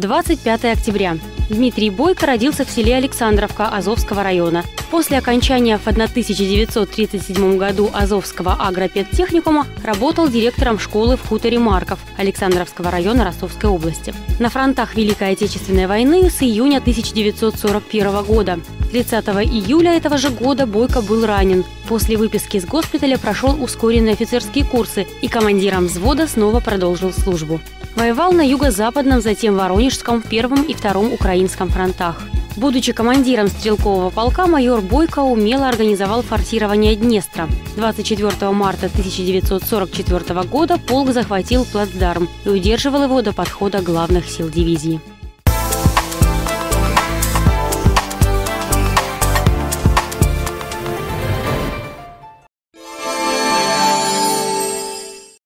25 октября. Дмитрий Бойко родился в селе Александровка Азовского района. После окончания в 1937 году Азовского агропедтехникума работал директором школы в хуторе Марков Александровского района Ростовской области. На фронтах Великой Отечественной войны с июня 1941 года. 30 июля этого же года Бойко был ранен. После выписки из госпиталя прошел ускоренные офицерские курсы и командиром взвода снова продолжил службу. Воевал на юго-западном, затем Воронежском, Первом и Втором Украинском фронтах. Будучи командиром стрелкового полка, майор Бойко умело организовал форсирование Днестра. 24 марта 1944 года полк захватил плацдарм и удерживал его до подхода главных сил дивизии.